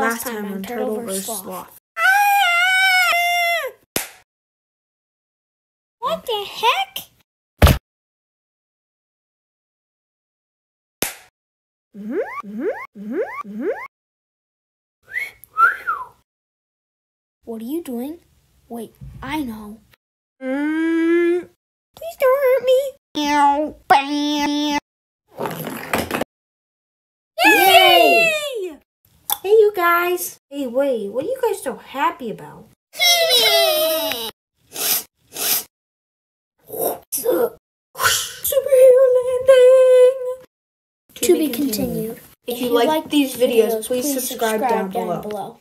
Last time on Turtle vs. Sloth. What the heck? What are you doing? Wait, I know. Mm. Please don't hurt me. Meow, bam. Yay! Hey, you guys. Hey, wait. What are you guys so happy about? Superhero landing. To be continued. If you, like, these videos, please, subscribe, down below.